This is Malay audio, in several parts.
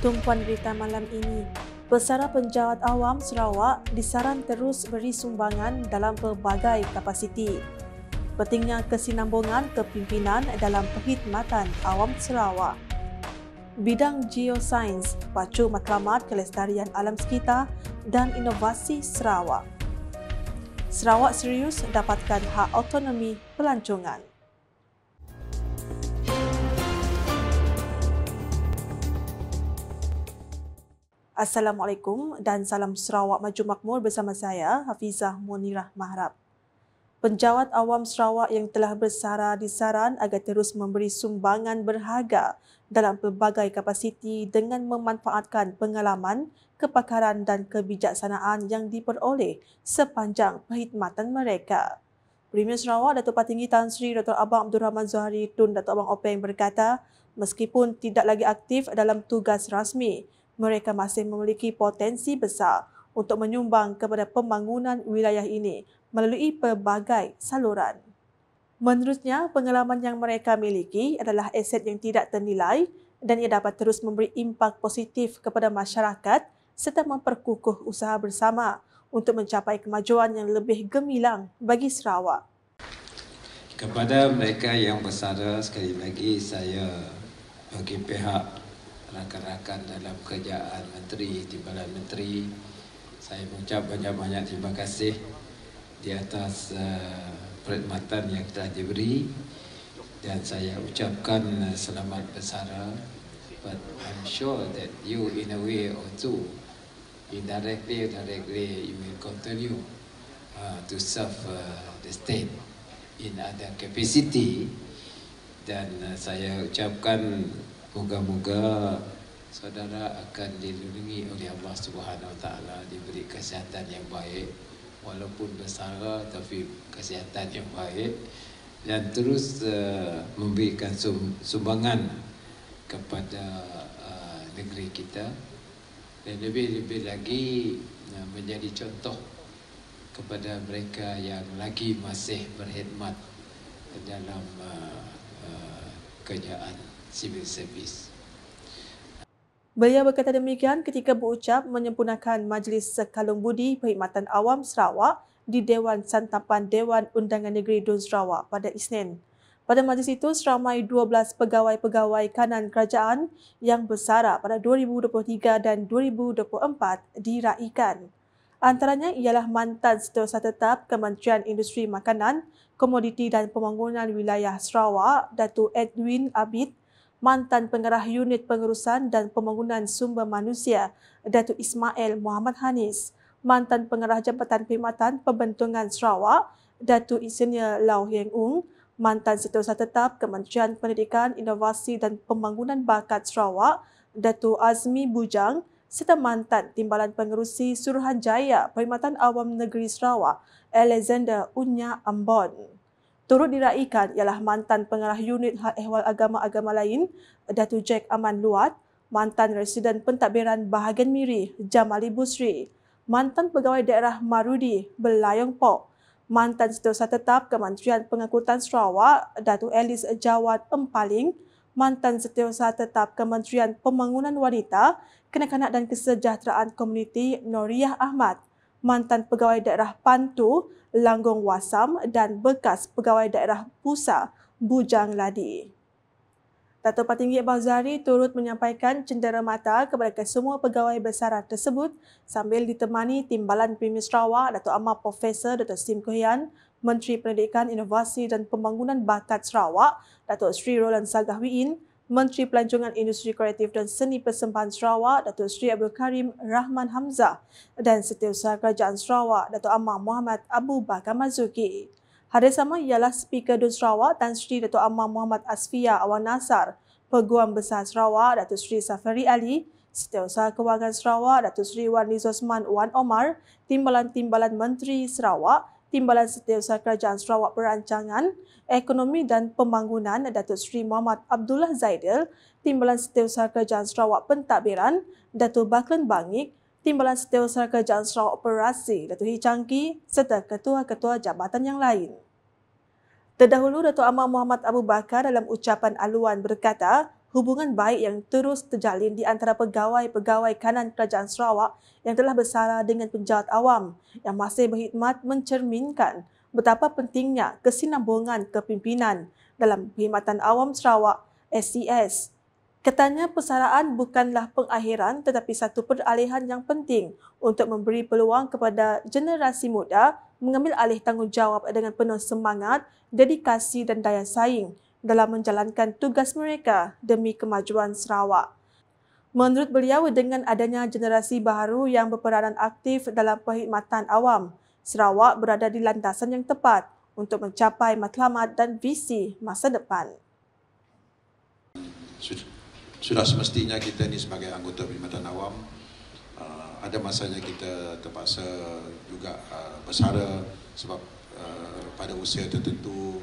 tumpuan berita malam ini. Pesara Penjawat Awam Sarawak disaran terus beri sumbangan dalam pelbagai kapasiti. Pentingnya kesinambungan kepimpinan dalam perkhidmatan awam Sarawak. Bidang geosains, pacu matlamat kelestarian alam sekitar dan inovasi Sarawak. Sarawak serius dapatkan hak autonomi pelancongan. Assalamualaikum dan salam Sarawak Maju Makmur bersama saya, Hafizah Munirah Mahrab. Penjawat awam Sarawak yang telah bersara disaran agar terus memberi sumbangan berharga dalam pelbagai kapasiti dengan memanfaatkan pengalaman, kepakaran dan kebijaksanaan yang diperoleh sepanjang perkhidmatan mereka. Premier Sarawak Datuk Patinggi Tan Sri Dr. Abang Abdul Rahman Zuhari Tun Datuk Abang Openg berkata, meskipun tidak lagi aktif dalam tugas rasmi, mereka masih memiliki potensi besar untuk menyumbang kepada pembangunan wilayah ini melalui pelbagai saluran. Menurutnya, pengalaman yang mereka miliki adalah aset yang tidak ternilai dan ia dapat terus memberi impak positif kepada masyarakat serta memperkukuh usaha bersama untuk mencapai kemajuan yang lebih gemilang bagi Sarawak. Kepada mereka yang bersara, sekali lagi saya bagi pihak rakan-rakan dalam kerajaan menteri, timbalan menteri. Saya mengucap banyak-banyak terima kasih di atas uh, perkhidmatan yang telah diberi. Dan saya ucapkan uh, selamat bersara. But I'm sure that you in a way or two indirectly or directly you will continue uh, to serve uh, the state in other capacity. Dan uh, saya ucapkan Moga-moga saudara akan dilindungi oleh Allah Subhanahu Wa Taala diberi kesihatan yang baik walaupun bersara tapi kesihatan yang baik dan terus uh, memberikan sumbangan kepada uh, negeri kita. Dan lebih-lebih lagi uh, menjadi contoh kepada mereka yang lagi masih berkhidmat dalam uh, uh, kerajaan civil service. Beliau berkata demikian ketika berucap menyempurnakan Majlis Sekalung Budi Perkhidmatan Awam Sarawak di Dewan Santapan Dewan Undangan Negeri Dun Sarawak pada Isnin. Pada majlis itu, seramai 12 pegawai-pegawai kanan kerajaan yang bersara pada 2023 dan 2024 diraikan. Antaranya ialah mantan setiausaha tetap Kementerian Industri Makanan, Komoditi dan Pembangunan Wilayah Sarawak, Datuk Edwin Abid, mantan pengarah unit pengurusan dan pembangunan sumber manusia Datuk Ismail Muhammad Hanis, mantan pengarah Jabatan Perkhidmatan Pembentungan Sarawak Datuk Insinyur Lau Hieng Ung, mantan setiausaha tetap Kementerian Pendidikan, Inovasi dan Pembangunan Bakat Sarawak Datuk Azmi Bujang serta mantan Timbalan Pengerusi Suruhanjaya Perkhidmatan Awam Negeri Sarawak Alexander Unya Ambon. Turut diraikan ialah mantan pengarah unit hak ehwal agama-agama lain, Datu Jack Aman Luat, mantan residen pentadbiran bahagian Miri, Jamali Busri, mantan pegawai daerah Marudi, Belayong Pok, mantan setiausaha tetap Kementerian Pengangkutan Sarawak, Datu Elis Jawad Empaling, mantan setiausaha tetap Kementerian Pembangunan Wanita, Kanak-kanak dan Kesejahteraan Komuniti Noriah Ahmad, mantan pegawai daerah Pantu, Langgong Wasam dan bekas pegawai daerah Pusa, Bujang Ladi. Datuk Patinggi Bazari turut menyampaikan cendera mata kepada kesemua pegawai besar tersebut sambil ditemani Timbalan Premier Sarawak Datuk Amar Profesor Dr. Sim Kuhian, Menteri Pendidikan, Inovasi dan Pembangunan Bakat Sarawak Datuk Sri Roland Sagahwiin, Menteri Pelancongan Industri Kreatif dan Seni Persembahan Sarawak Datuk Seri Abdul Karim Rahman Hamzah dan Setiausaha Kerajaan Sarawak Datuk Amar Muhammad Abu Bakar Mazuki. Hadir sama ialah Speaker Dun Sarawak Tan Sri Datuk Amar Muhammad Asfia Awan Nasar, Peguam Besar Sarawak Datuk Seri Safari Ali, Setiausaha Kewangan Sarawak Datuk Seri Wan Nizosman Wan Omar, Timbalan-Timbalan Menteri Sarawak, Timbalan Setiausaha Kerajaan Sarawak Perancangan, Ekonomi dan Pembangunan Datuk Seri Muhammad Abdullah Zaidil, Timbalan Setiausaha Kerajaan Sarawak Pentadbiran, Datuk Baklan Bangik, Timbalan Setiausaha Kerajaan Sarawak Operasi, Datuk Hicangki serta ketua-ketua jabatan yang lain. Terdahulu, Datuk Amar Muhammad Abu Bakar dalam ucapan aluan berkata, hubungan baik yang terus terjalin di antara pegawai-pegawai kanan Kerajaan Sarawak yang telah bersara dengan penjahat awam yang masih berkhidmat mencerminkan betapa pentingnya kesinambungan kepimpinan dalam Perkhidmatan Awam Sarawak SCS. Katanya persaraan bukanlah pengakhiran tetapi satu peralihan yang penting untuk memberi peluang kepada generasi muda mengambil alih tanggungjawab dengan penuh semangat, dedikasi dan daya saing dalam menjalankan tugas mereka demi kemajuan Sarawak. Menurut beliau, dengan adanya generasi baru yang berperanan aktif dalam perkhidmatan awam, Sarawak berada di landasan yang tepat untuk mencapai matlamat dan visi masa depan sudah semestinya kita ni sebagai anggota perkhidmatan awam uh, ada masanya kita terpaksa juga uh, bersara sebab uh, pada usia tertentu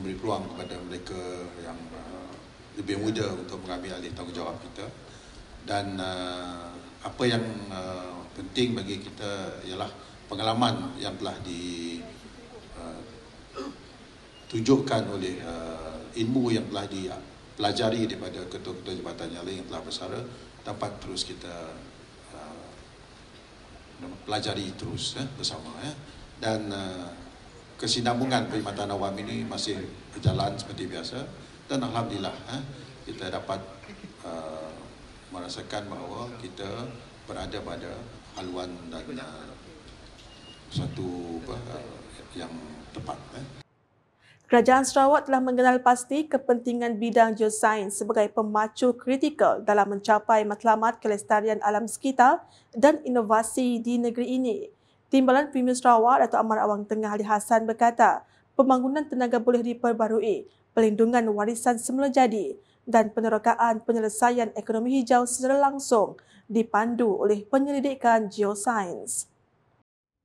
memberi peluang kepada mereka yang uh, lebih muda untuk mengambil alih tanggungjawab kita dan uh, apa yang uh, penting bagi kita ialah pengalaman yang telah di uh, tunjukkan oleh uh, ilmu yang telah di pelajari daripada ketua-ketua jabatan yang lain yang telah bersara dapat terus kita uh, pelajari terus eh, bersama eh. dan uh, kesinambungan perkhidmatan awam ini masih berjalan seperti biasa dan Alhamdulillah eh, kita dapat uh, merasakan bahawa kita berada pada haluan dan uh, satu uh, yang tepat eh. Kerajaan Sarawak telah mengenal pasti kepentingan bidang geosains sebagai pemacu kritikal dalam mencapai matlamat kelestarian alam sekitar dan inovasi di negeri ini. Timbalan Premier Sarawak Dato' Amar Awang Tengah Ali Hassan berkata, pembangunan tenaga boleh diperbarui, pelindungan warisan semula jadi dan penerokaan penyelesaian ekonomi hijau secara langsung dipandu oleh penyelidikan geosains.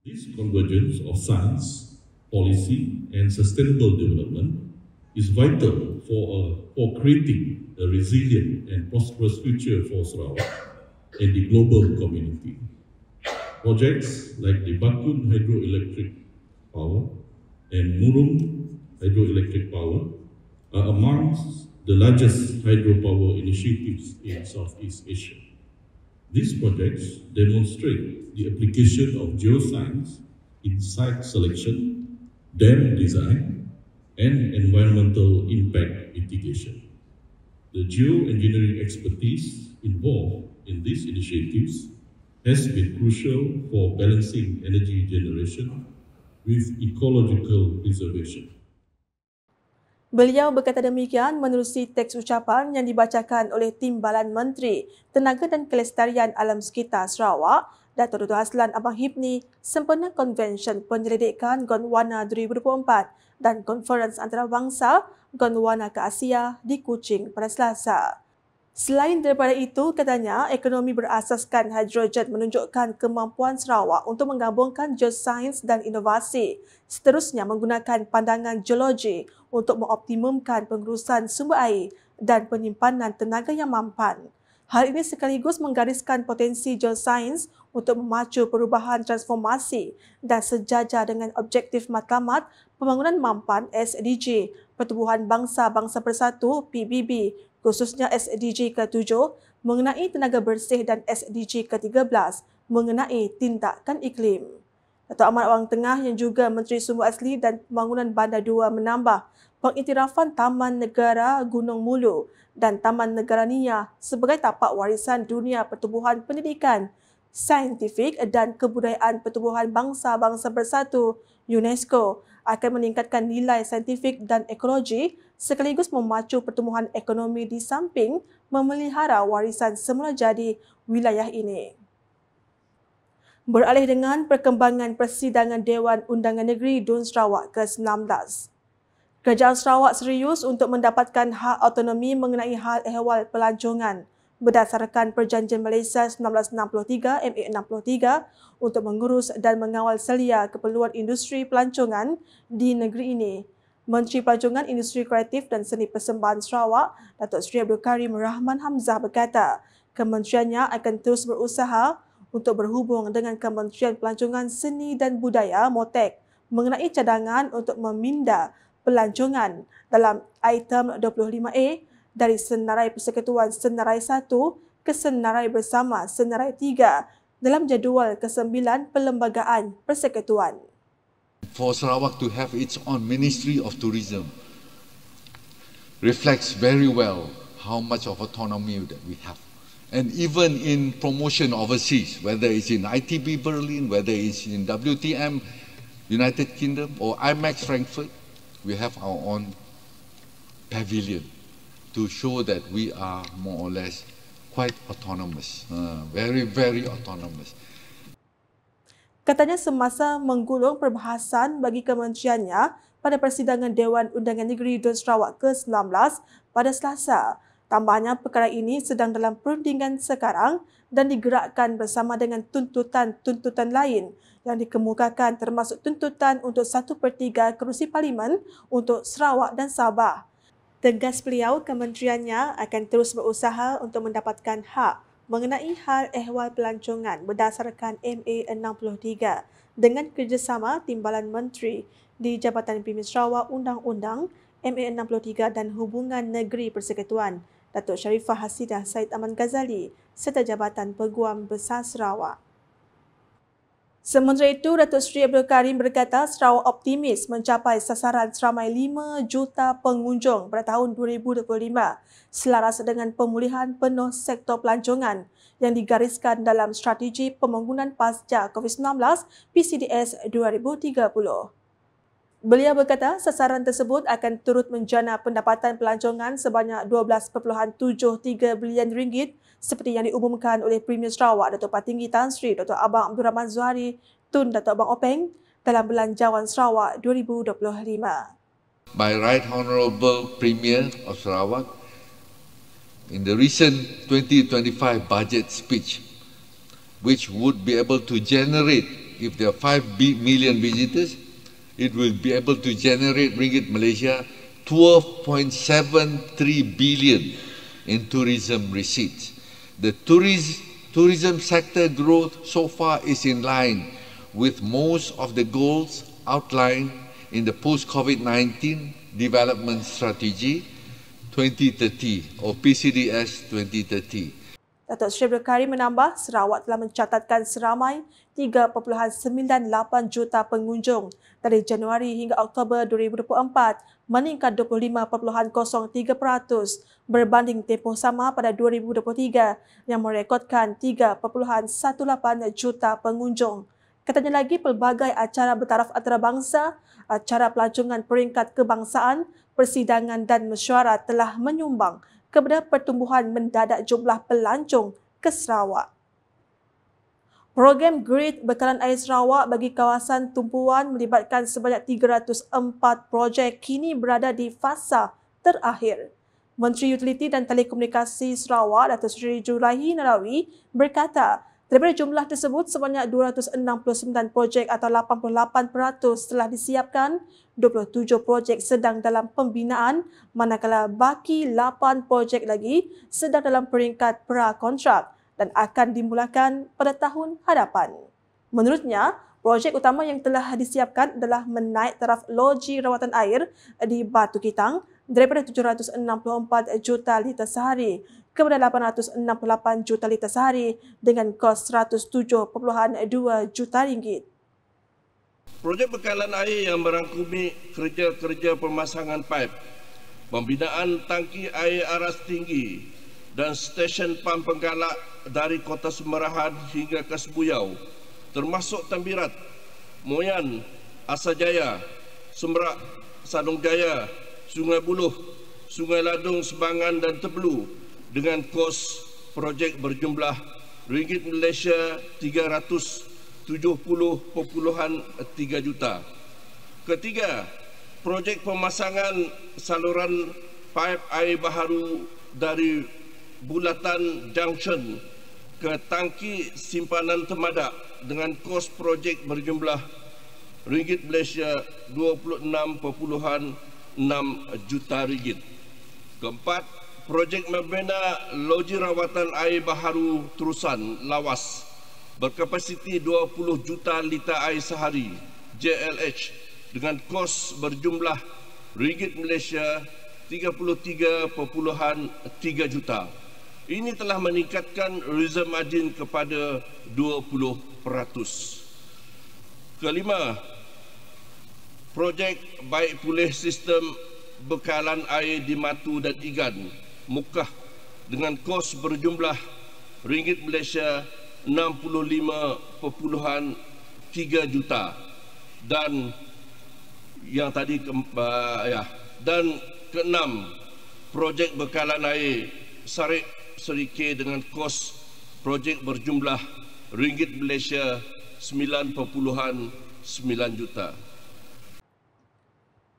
This convergence of science policy and sustainable development is vital for, uh, for creating a resilient and prosperous future for Sarawak and the global community. Projects like the Bakun Hydroelectric Power and Murung Hydroelectric Power are amongst the largest hydropower initiatives in Southeast Asia. These projects demonstrate the application of geoscience in site selection dam design, and environmental impact mitigation. The geoengineering expertise involved in these initiatives has been crucial for balancing energy generation with ecological preservation. Beliau berkata demikian menerusi teks ucapan yang dibacakan oleh Timbalan Menteri Tenaga dan Kelestarian Alam Sekitar Sarawak Datuk Dr. Haslan Abang Hibni sempena konvensyen penyelidikan Gondwana 2024 dan konferens antarabangsa Gondwana ke Asia di Kuching pada Selasa. Selain daripada itu, katanya ekonomi berasaskan hidrogen menunjukkan kemampuan Sarawak untuk menggabungkan geosains dan inovasi. Seterusnya menggunakan pandangan geologi untuk mengoptimumkan pengurusan sumber air dan penyimpanan tenaga yang mampan. Hal ini sekaligus menggariskan potensi geosains untuk memacu perubahan transformasi dan sejajar dengan objektif matlamat pembangunan mampan SDG Pertubuhan Bangsa-Bangsa Bersatu PBB khususnya SDG ke-7 mengenai tenaga bersih dan SDG ke-13 mengenai tindakan iklim. Datuk Ahmad Wang Tengah yang juga Menteri Sumber Asli dan Pembangunan Bandar 2 menambah pengiktirafan Taman Negara Gunung Mulu dan Taman Negara Nia sebagai tapak warisan dunia pertubuhan pendidikan, saintifik dan kebudayaan pertubuhan bangsa-bangsa bersatu UNESCO akan meningkatkan nilai saintifik dan ekologi sekaligus memacu pertumbuhan ekonomi di samping memelihara warisan semula jadi wilayah ini. Beralih dengan perkembangan persidangan Dewan Undangan Negeri Dun Sarawak ke-19. Kerajaan Sarawak serius untuk mendapatkan hak autonomi mengenai hal ehwal pelancongan berdasarkan Perjanjian Malaysia 1963 MA63 untuk mengurus dan mengawal selia keperluan industri pelancongan di negeri ini. Menteri Pelancongan Industri Kreatif dan Seni Persembahan Sarawak, Datuk Seri Abdul Karim Rahman Hamzah berkata, kementeriannya akan terus berusaha untuk berhubung dengan Kementerian Pelancongan Seni dan Budaya MOTEK mengenai cadangan untuk meminda pelancongan dalam item 25A dari Senarai Persekutuan Senarai 1 ke Senarai Bersama Senarai 3 dalam jadual ke-9 Perlembagaan Persekutuan. For Sarawak to have its own Ministry of Tourism reflects very well how much of autonomy that we have. And even in promotion overseas, whether it's in ITB Berlin, whether it's in WTM United Kingdom or IMAX Frankfurt, we have our own pavilion to show that we are more or less quite autonomous, uh, very, very autonomous. Katanya semasa menggulung perbahasan bagi kementeriannya pada persidangan Dewan Undangan Negeri Dun Sarawak ke-19 pada Selasa. Tambahnya perkara ini sedang dalam perundingan sekarang dan digerakkan bersama dengan tuntutan-tuntutan lain yang dikemukakan termasuk tuntutan untuk satu per tiga kerusi parlimen untuk Sarawak dan Sabah. Tegas beliau, kementeriannya akan terus berusaha untuk mendapatkan hak mengenai hal ehwal pelancongan berdasarkan MA 63 dengan kerjasama Timbalan Menteri di Jabatan Pimpin Sarawak Undang-Undang MA63 dan Hubungan Negeri Persekutuan Datuk Sharifah Hasidah Said Aman Ghazali serta Jabatan Peguam Besar Sarawak. Sementara itu, Datuk Seri Abdul Karim berkata Sarawak optimis mencapai sasaran seramai 5 juta pengunjung pada tahun 2025 selaras dengan pemulihan penuh sektor pelancongan yang digariskan dalam strategi pembangunan pasca COVID-19 PCDS 2030. Beliau berkata sasaran tersebut akan turut menjana pendapatan pelancongan sebanyak 12.73 bilion ringgit seperti yang diumumkan oleh Premier Sarawak Datuk Patinggi Tan Sri Dr. Abang Abdul Rahman Zuhari Tun Datuk Abang Openg dalam Belanjawan Sarawak 2025. By Right Honourable Premier of Sarawak, in the recent 2025 budget speech, which would be able to generate, if there are 5 million visitors, it will be able to generate ringgit Malaysia 12.73 billion in tourism receipts. The tourism, tourism sector growth so far is in line with most of the goals outlined in the post-COVID-19 development strategy 2030 or PCDS 2030. Datuk Sri Abdul Karim menambah Sarawak telah mencatatkan seramai 3.98 juta pengunjung dari Januari hingga Oktober 2024 meningkat 25.03% berbanding tempoh sama pada 2023 yang merekodkan 3.18 juta pengunjung. Katanya lagi pelbagai acara bertaraf antarabangsa, acara pelancongan peringkat kebangsaan, persidangan dan mesyuarat telah menyumbang kepada pertumbuhan mendadak jumlah pelancong ke Sarawak. Program Grid Bekalan Air Sarawak bagi kawasan tumpuan melibatkan sebanyak 304 projek kini berada di fasa terakhir. Menteri Utiliti dan Telekomunikasi Sarawak Datuk Seri Julaihi Narawi berkata Daripada jumlah tersebut, sebanyak 269 projek atau 88% telah disiapkan, 27 projek sedang dalam pembinaan, manakala baki 8 projek lagi sedang dalam peringkat pra-kontrak dan akan dimulakan pada tahun hadapan. Menurutnya, projek utama yang telah disiapkan adalah menaik taraf loji rawatan air di Batu Kitang daripada 764 juta liter sehari kepada 868 juta liter sehari dengan kos 107.2 juta ringgit. Projek bekalan air yang merangkumi kerja-kerja pemasangan paip, pembinaan tangki air aras tinggi dan stesen pam penggalak dari kota Semerahan hingga ke Sebuyau termasuk Tambirat, Moyan, Asajaya, Semerak, Sadong Jaya, Sungai Buluh, Sungai Ladung, Sebangan dan Tebelu dengan kos projek berjumlah ringgit Malaysia 370.3 juta. Ketiga, projek pemasangan saluran paip air baharu dari bulatan junction ke tangki simpanan temadak dengan kos projek berjumlah ringgit Malaysia 26.6 juta ringgit. Keempat, projek membina loji rawatan air baharu terusan lawas berkapasiti 20 juta liter air sehari JLH dengan kos berjumlah ringgit Malaysia 33.3 juta. Ini telah meningkatkan reserve margin kepada 20%. Kelima, projek baik pulih sistem bekalan air di Matu dan Igan mukah dengan kos berjumlah ringgit Malaysia 65.3 juta dan yang tadi ke, uh, ya dan keenam projek bekalan air Sarik Serike dengan kos projek berjumlah ringgit Malaysia 9.9 juta.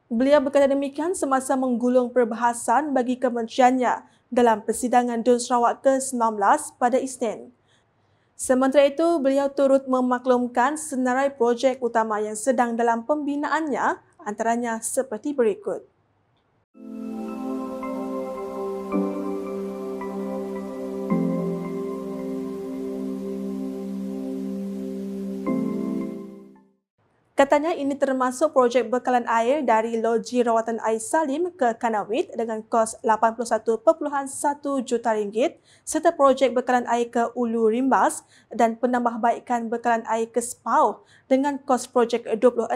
Beliau berkata demikian semasa menggulung perbahasan bagi kementeriannya dalam persidangan Dun Sarawak ke-19 pada Isnin. Sementara itu, beliau turut memaklumkan senarai projek utama yang sedang dalam pembinaannya antaranya seperti berikut. Katanya ini termasuk projek bekalan air dari Loji Rawatan Air Salim ke Kanawit dengan kos 81.1 juta ringgit serta projek bekalan air ke Ulu Rimbas dan penambahbaikan bekalan air ke Spau dengan kos projek 26.6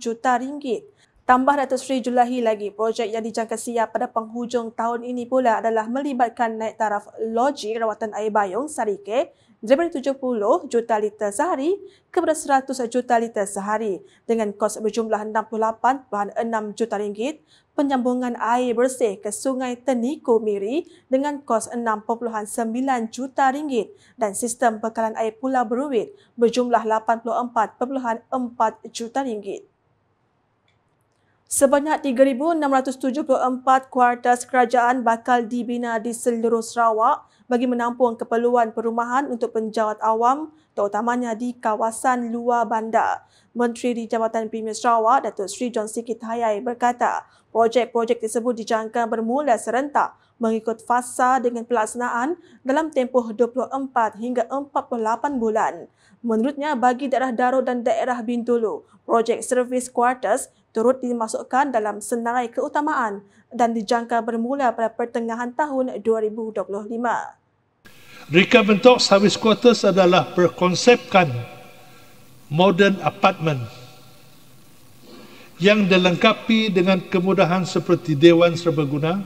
juta ringgit. Tambah Datuk Seri Julahi lagi, projek yang dijangka siap pada penghujung tahun ini pula adalah melibatkan naik taraf Loji Rawatan Air Bayung Sarike daripada 70 juta liter sehari kepada 100 juta liter sehari dengan kos berjumlah 68.6 juta ringgit penyambungan air bersih ke Sungai Teniku Miri dengan kos 6.9 juta ringgit dan sistem bekalan air Pulau Beruit berjumlah 84.4 juta ringgit. Sebanyak 3,674 kuartus kerajaan bakal dibina di seluruh Sarawak bagi menampung keperluan perumahan untuk penjawat awam terutamanya di kawasan luar bandar. Menteri di Jabatan Premier Sarawak, Datuk Seri John Sikit Hayai berkata, projek-projek tersebut dijangka bermula serentak mengikut fasa dengan pelaksanaan dalam tempoh 24 hingga 48 bulan. Menurutnya, bagi daerah Darul dan daerah Bintulu, projek Service Quarters turut dimasukkan dalam senarai keutamaan dan dijangka bermula pada pertengahan tahun 2025. Reka bentuk service quarters adalah berkonsepkan modern apartment yang dilengkapi dengan kemudahan seperti Dewan Serbaguna,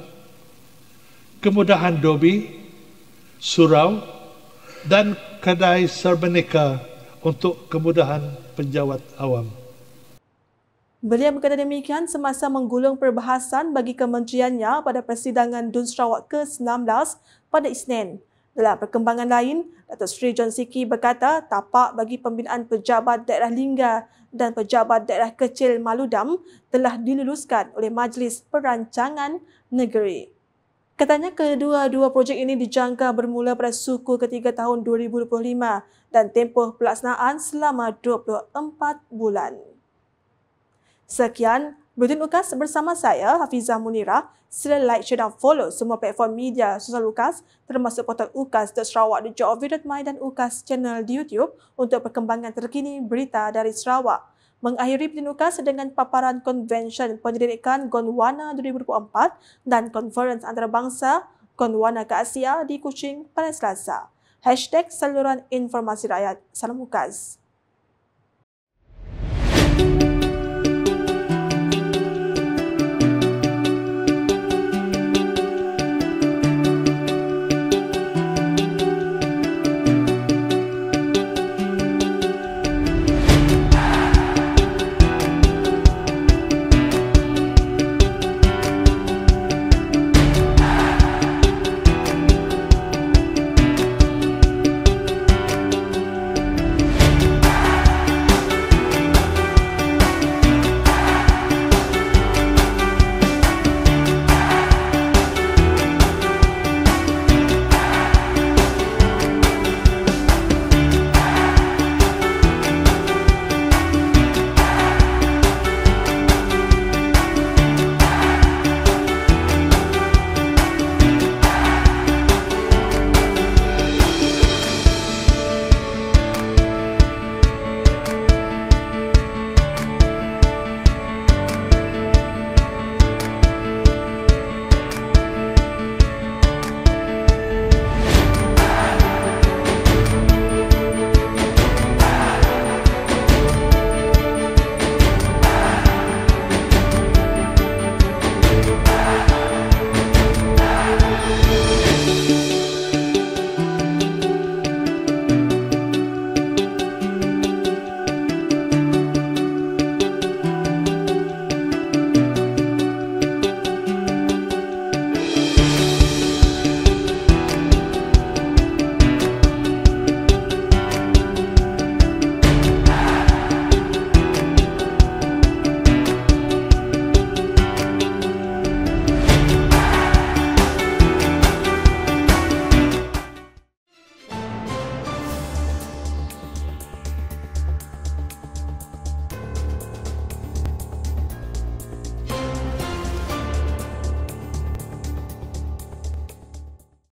kemudahan dobi, surau dan kedai serbaneka untuk kemudahan penjawat awam. Beliau berkata demikian semasa menggulung perbahasan bagi kementeriannya pada persidangan Dun Sarawak ke-19 pada Isnin. Dalam perkembangan lain, Datuk Seri John Siki berkata tapak bagi pembinaan pejabat daerah Lingga dan pejabat daerah kecil Maludam telah diluluskan oleh Majlis Perancangan Negeri. Katanya kedua-dua projek ini dijangka bermula pada suku ketiga tahun 2025 dan tempoh pelaksanaan selama 24 bulan. Sekian, Buletin Ukas bersama saya, Hafizah Munira. Sila like, share dan follow semua platform media sosial Ukas termasuk portal ukas.sarawak.gov.my dan Ukas channel di YouTube untuk perkembangan terkini berita dari Sarawak. Mengakhiri Buletin Ukas dengan paparan konvensyen penyelidikan Gondwana 2024 dan konferens antarabangsa Gondwana ke Asia di Kuching pada Selasa. Hashtag saluran informasi rakyat. Salam Ukas.